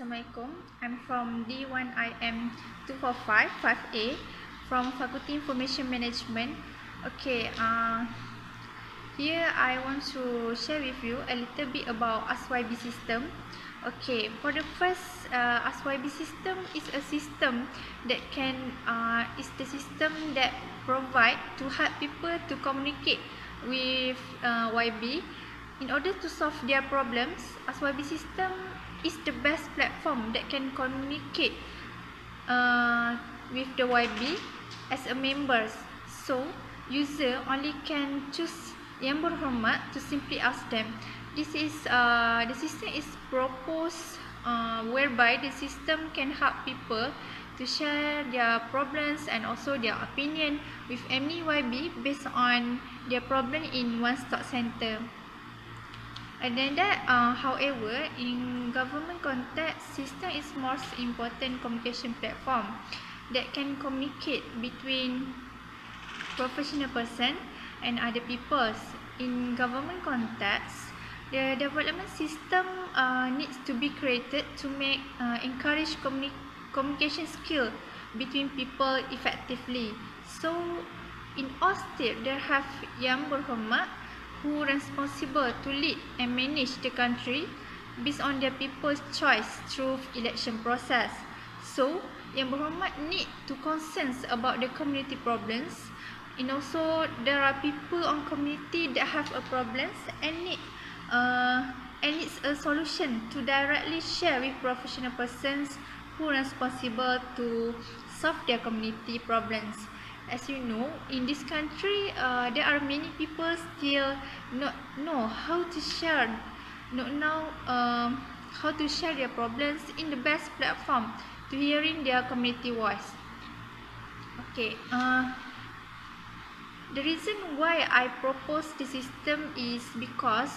Assalamualaikum. I'm from D1IM 245 5A from Faculty Information Management. Okay, uh, here I want to share with you a little bit about ASYB system. Okay, for the first uh, ASYB system is a system that can uh, is the system that provide to help people to communicate with uh, YB in order to solve their problems. ASYB system is the best platform that can communicate uh, with the YB as a members. So, user only can choose yang berhormat to simply ask them. This is uh, the system is proposed uh, whereby the system can help people to share their problems and also their opinion with any YB based on their problem in one stop center. And then that, uh, however, in government context, system is most important communication platform that can communicate between professional person and other peoples. In government context, the development system uh, needs to be created to make uh, encourage communi communication skill between people effectively. So, in all state, there have yang berhormat who responsible to lead and manage the country based on their people's choice through election process. So, yang berhormat need to concern about the community problems and also there are people on community that have a problems and need uh, and needs a solution to directly share with professional persons who responsible to solve their community problems as you know, in this country, uh, there are many people still not know how to share, not know um, how to share their problems in the best platform to hearing their community voice. Okay, uh, the reason why I propose the system is because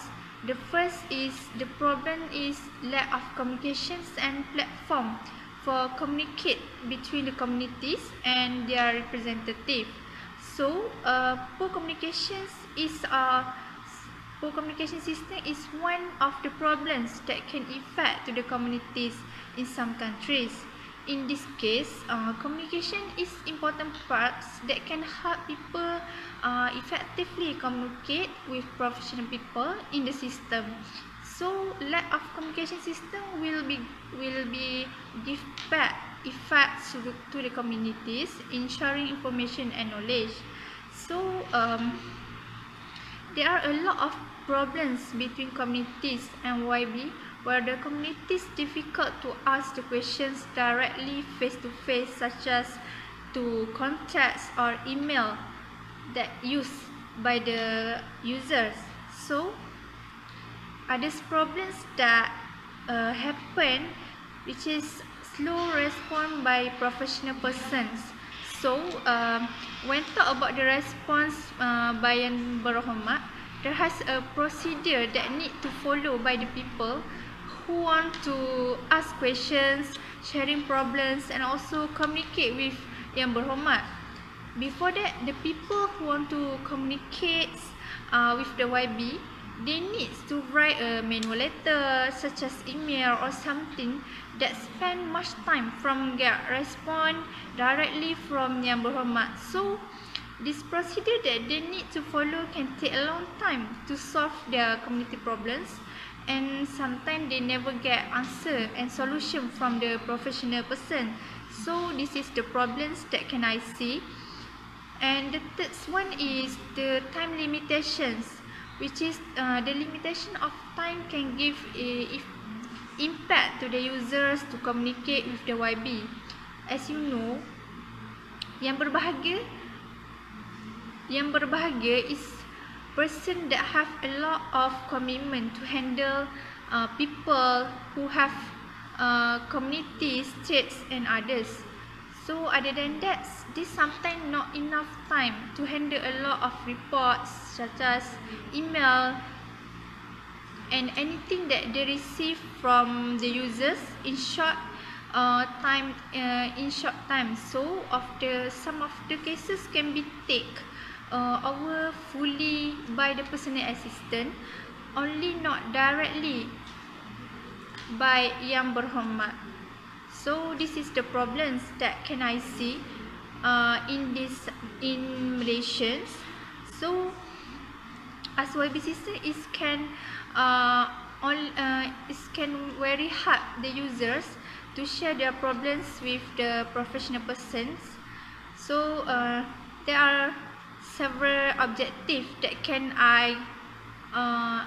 the first is the problem is lack of communications and platform for communicate between the communities and their representative. So, uh, poor communications is a uh, poor communication system is one of the problems that can affect to the communities in some countries. In this case, uh, communication is important parts that can help people uh, effectively communicate with professional people in the system. So lack of communication system will be will be give bad effects to, to the communities in sharing information and knowledge. So um, there are a lot of problems between communities and YB where the communities difficult to ask the questions directly face to face such as to contacts or email that used by the users. So ada problems that uh, happen which is slow response by professional persons. So um, when talk about the response uh, by yang berhormat there has a procedure that need to follow by the people who want to ask questions sharing problems and also communicate with yang berhormat. Before that the people who want to communicate uh, with the YB they need to write a manual letter such as email or something that spend much time from get respond directly from yang berhormat. So, this procedure that they need to follow can take a long time to solve their community problems and sometimes they never get answer and solution from the professional person. So, this is the problems that can I see. And the third one is the time limitations which is uh, the limitation of time can give a if impact to the users to communicate with the YB. As you know, yang berbahagia yang berbahagia is person that have a lot of commitment to handle uh, people who have uh, communities, states and others. So other than that, this sometimes not enough time to handle a lot of reports such as email and anything that they receive from the users in short uh, time uh, in short time. So of the some of the cases can be take uh, over fully by the personal assistant, only not directly by Yang Berhormat. So this is the problems that can I see uh, in this in Malaysia. So as YB system is can uh, all uh, is can very hard the users to share their problems with the professional persons. So uh, there are several objectives that can I uh,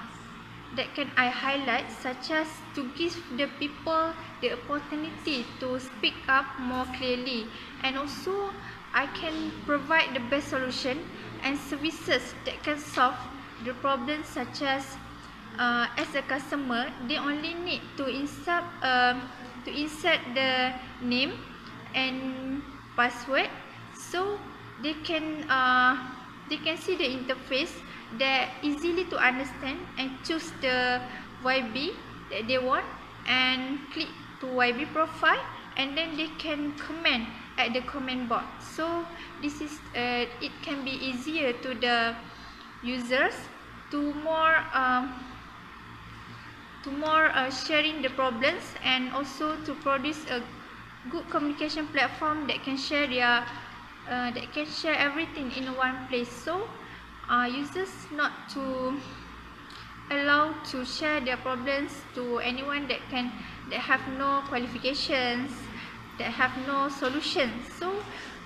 that can I highlight such as to give the people the opportunity to speak up more clearly. And also I can provide the best solution and services that can solve the problems such as uh, as a customer they only need to insert um, to insert the name and password so they can uh, they can see the interface that easily to understand and choose the YB that they want and click to YB profile and then they can comment at the comment box. So this is uh, it can be easier to the users to more um, to more uh, sharing the problems and also to produce a good communication platform that can share their uh, that can share everything in one place. So uh, users not to allow to share their problems to anyone that can that have no qualifications that have no solutions so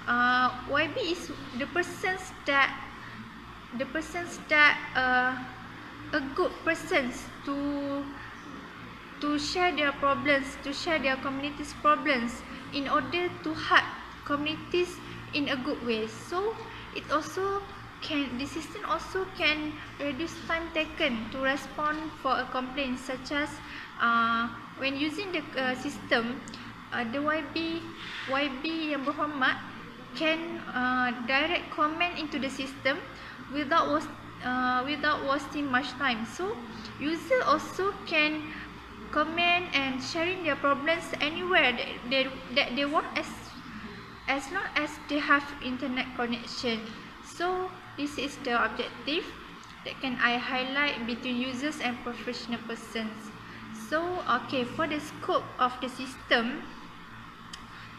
uh, YB is the persons that the persons that uh, a good persons to to share their problems to share their communities problems in order to help communities in a good way. So it also can the system also can reduce time taken to respond for a complaint such as uh, when using the uh, system uh, the YB YB yang berhormat can uh, direct comment into the system without was uh, without wasting much time. So user also can comment and sharing their problems anywhere that they that they want as as long as they have internet connection so this is the objective that can I highlight between users and professional persons. So, okay, for the scope of the system,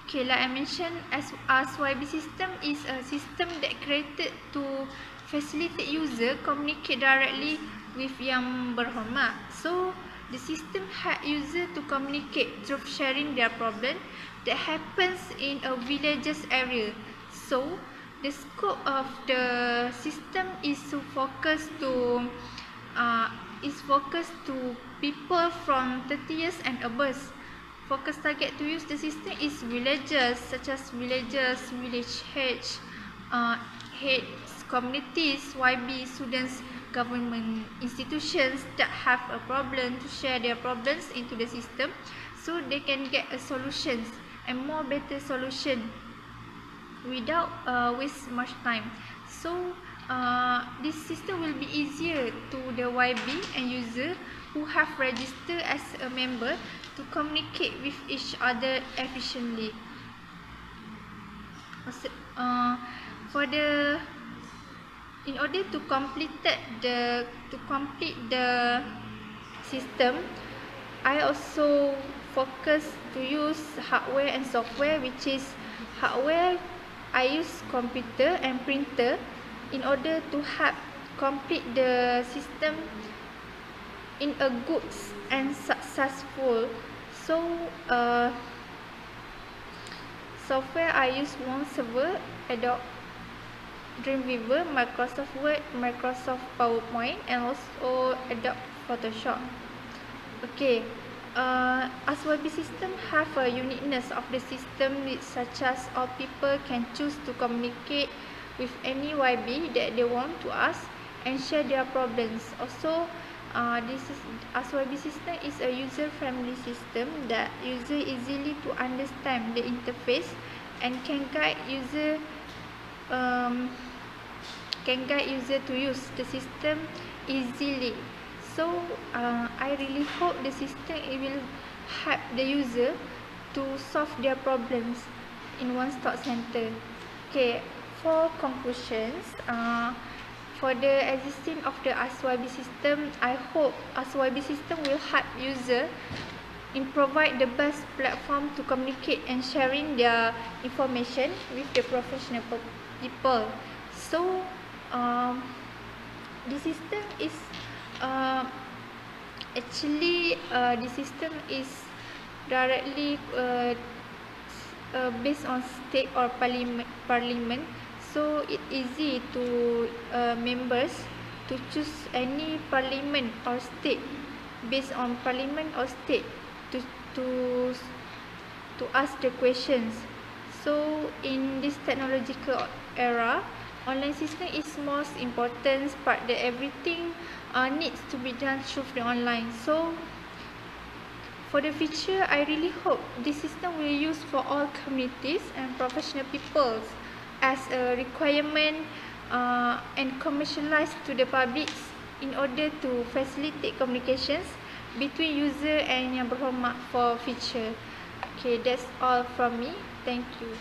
okay, like I mentioned, as YB system is a system that created to facilitate user communicate directly with yang berhormat. So, the system had user to communicate through sharing their problem that happens in a villages area. So, the scope of the system is to focus to uh, is focus to people from 30 years and above. Focus target to use the system is villages such as villages, village heads, uh, heads, communities, YB, students, government institutions that have a problem to share their problems into the system so they can get a solutions and more better solution without uh, waste much time. So uh, this system will be easier to the YB and user who have registered as a member to communicate with each other efficiently. Uh, for the in order to complete the to complete the system I also focus to use hardware and software which is hardware I use computer and printer in order to help complete the system in a good and successful. So, uh, software I use one server, Adobe Dreamweaver, Microsoft Word, Microsoft PowerPoint, and also Adobe Photoshop. Okay uh, YB system have a uniqueness of the system such as all people can choose to communicate with any YB that they want to ask and share their problems. Also, uh, this is YB system is a user-friendly system that user easily to understand the interface and can guide user um, can guide user to use the system easily so uh, I really hope the system it will help the user to solve their problems in one stop center okay for conclusions uh, for the existing of the ASYB system I hope ASYB system will help user in provide the best platform to communicate and sharing their information with the professional people. So, um, the system is uh, actually uh, the system is directly uh, uh, based on state or parliament, parliament. So it easy to uh, members to choose any parliament or state based on parliament or state to to to ask the questions. So in this technological era online system is most important part that everything uh, needs to be done through the online so for the future i really hope this system will use for all communities and professional people as a requirement uh, and commercialized to the public in order to facilitate communications between user and yang berhormat for future. Okay, that's all from me. Thank you.